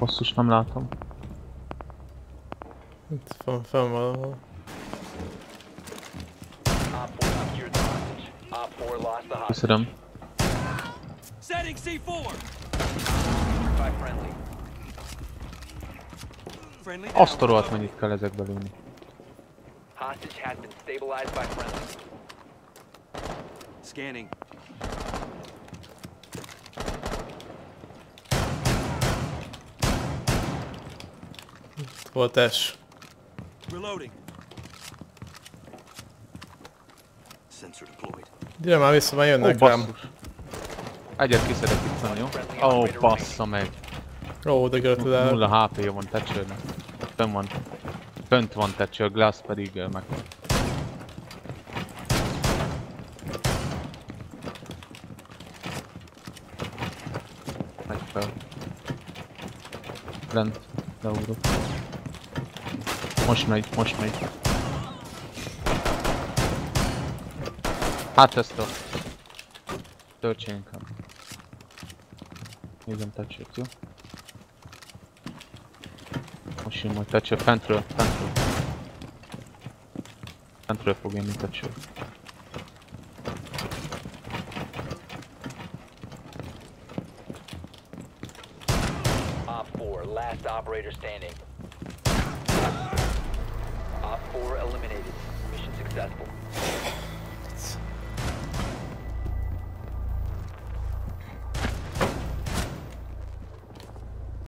Basszus, nem látom. Itt fenn, fenn valahol. Op 4 secured the hostage. Op 4 lost the hostage. Köszönöm. Setting C4. By friendly. Friendly Azt rohadt mennyit kell ezekbe lőni. Hostage has been stabilized by friendly. Scanning. Itt volt S. Reloading. Sensor deployed. Gyere már vissza, már Ó, jönnek rám. basszus. Egyet ki szeretik venni, jó? Ó, bassza meg. Ó, de el. Nulla HP-ja van Thatchernek. Fönn van. Fönt van Thatcher, Glass pedig ö, meg. Megy fel. Lent, Dobra. Mocno idź, mocno idź. Patrzę to. To cienka. Nie wiem, tacie, co? Musimy, tacie, pętlę, pętlę. Pętlę powinien tacie. Last operator standing. Op 4 eliminated. Mission successful.